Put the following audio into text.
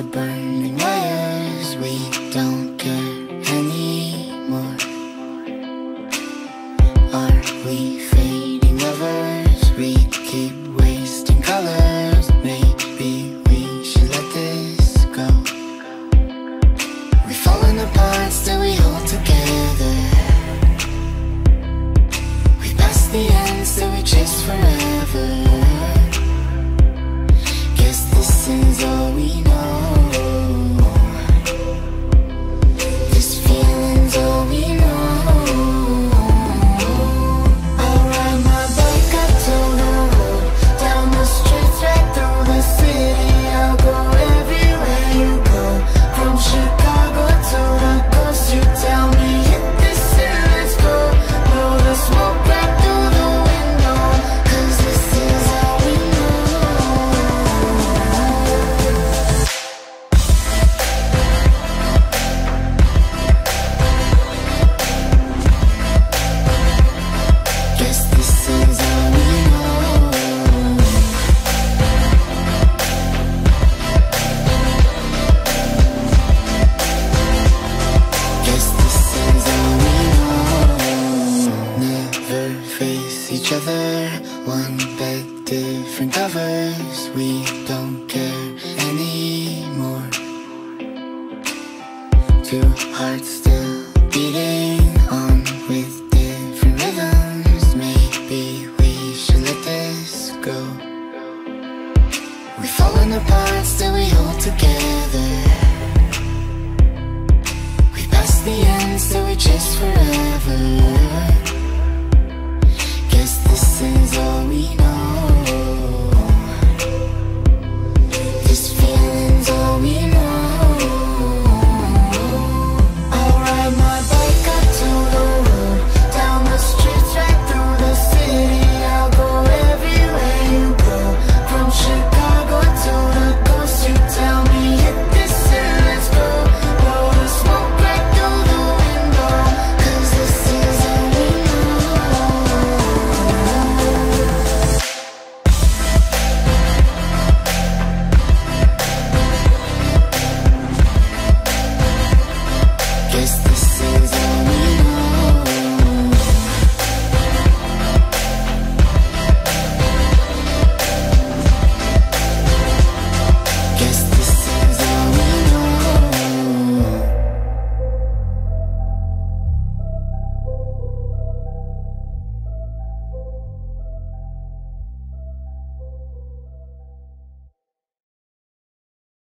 to burning wires. We don't care anymore. Are we fading lovers? We keep wasting colors. Maybe we should let this go. We've fallen apart, still we hold together. We passed the end, still we chase forever. face each other. One bed, different covers. We don't care anymore. Two hearts still beating on with different rhythms. Maybe we should let this go. We're falling apart, still we hold together. We pass the end, so we chase forever.